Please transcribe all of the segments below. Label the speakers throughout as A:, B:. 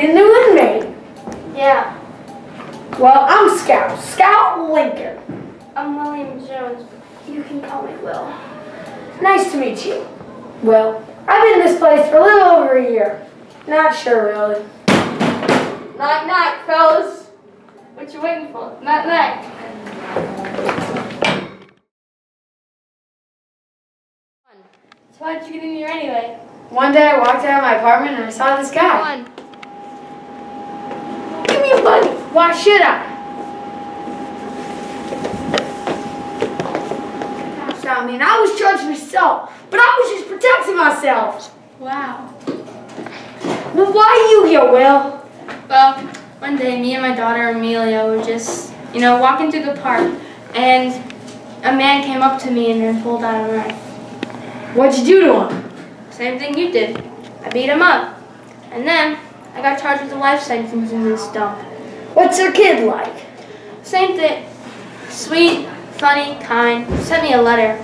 A: Howdy, you must be the new inmate.
B: Yeah,
A: Well, I'm Scout, Scout Lincoln.
B: I'm William Jones. You can call me Will.
A: Nice to meet you. Well, I've been in this place for a little over a year. Not sure really.
C: Night, night, fellas. What you waiting for? Night, night. So why'd you get in here anyway?
A: One day I walked out of my apartment and I saw this guy.
C: on.
A: Give me a buddy. Why should I? I mean, I was charged assault, but I was just protecting myself.
C: Wow.
A: Well, why are you here, Will?
C: Well, one day me and my daughter Amelia were just, you know, walking through the park and a man came up to me and then pulled out a knife.
A: What'd you do to him?
C: Same thing you did. I beat him up. And then I got charged with a life sentence in this dump.
A: What's your kid like?
C: Same thing. Sweet, funny, kind. Sent me a letter.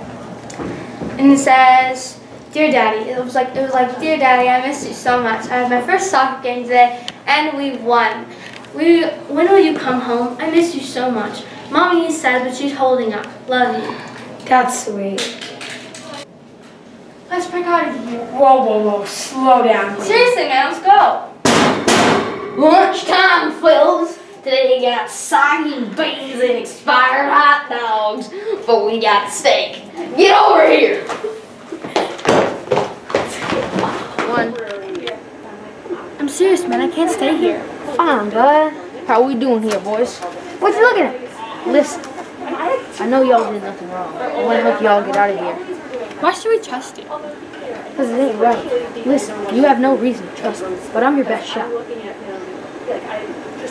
C: And it says, Dear Daddy. It was like it was like, Dear Daddy, I miss you so much. I had my first soccer game today and we won. We when will you come home? I miss you so much. Mommy is sad but she's holding up. Love you.
A: That's sweet.
C: Let's break out of here.
A: Whoa, whoa, whoa. Slow down.
C: Seriously, man, let's go. Lunchtime, fellas. Today we got soggy beans and expired hot dogs, but we got steak. Get over here. One. I'm serious, man. I can't stay here.
D: Fine, bud. How we doing here, boys?
A: What you looking at?
D: Listen, I know y'all did nothing wrong. I want to help y'all get out of here.
C: Why should we trust you?
D: Because it ain't right. Listen, you have no reason to trust me, but I'm your best shot.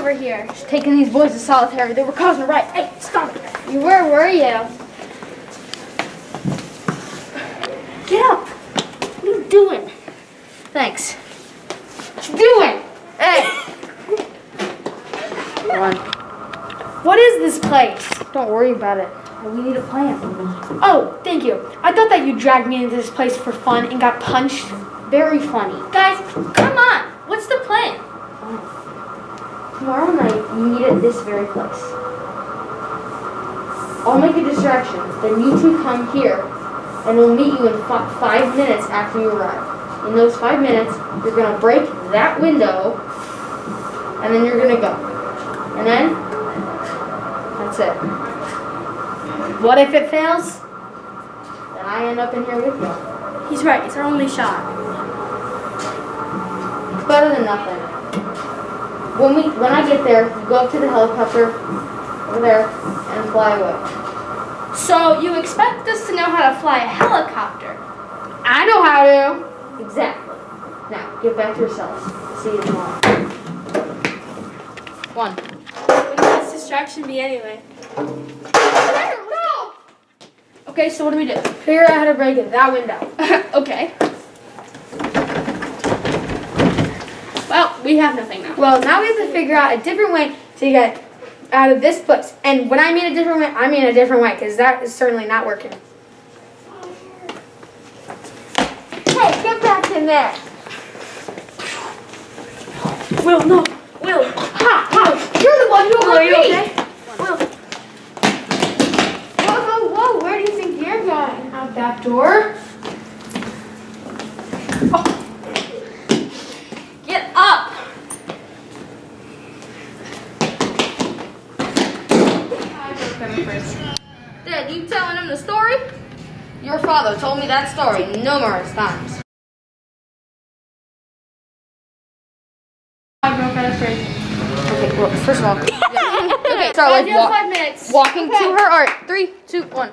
C: over here?
D: Taking these boys to solitary. They were causing a riot. Hey, stop it.
C: You were, were you?
D: Get up. What are you doing? Thanks. What you doing? Hey. Run.
A: What is this place?
D: Don't worry about it. We need a plan.
A: Oh, thank you. I thought that you dragged me into this place for fun and got punched.
D: Very funny.
C: Guys, come on. What's the plan?
D: Tomorrow night, we meet at this very place. I'll make a distraction. Then you two come here, and we'll meet you in fi- five minutes after you arrive. In those five minutes, you're gonna break that window, and then you're gonna go. And then, that's it.
A: What if it fails?
D: Then I end up in here with you.
C: He's right. It's our only shot.
D: It's better than nothing. When we, when I get there, you go up to the helicopter over there and fly away.
C: So you expect us to know how to fly a helicopter?
A: I know how to.
D: Exactly. Now, get back to yourselves. See you tomorrow. One.
C: What would this distraction be anyway? Okay, so what do we do?
A: Figure out how to break it. That window.
C: okay. Well, we have nothing now.
A: Well, now we have to figure out a different way to get out of this place. And when I mean a different way, I mean a different way, because that is certainly not working.
B: Hey, get back in there.
A: Will, no. Will. Ha, ha. You're the one who
B: you
A: me.
B: okay? Whoa, whoa, whoa. Where do you think you're going?
A: Out that door.
C: Get up!
D: Dad, you telling him the story? Your father told me that story numerous times.
C: I broke out of prison.
D: Okay, well, first of all, yeah, okay,
A: Okay.
D: Start like
A: do
D: walk-
A: five minutes.
D: Walking
A: Okay.
D: to her. All right, three, two, one.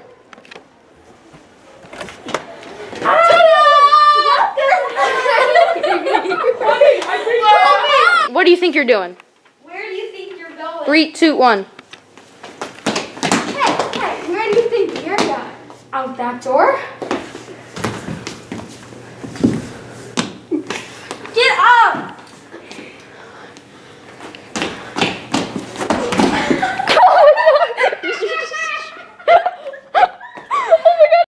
D: What do you think you're doing?
C: Where do you think you're going?
D: Three, two, one.
C: Hey, hey, where do you think you're going?
A: Out that door.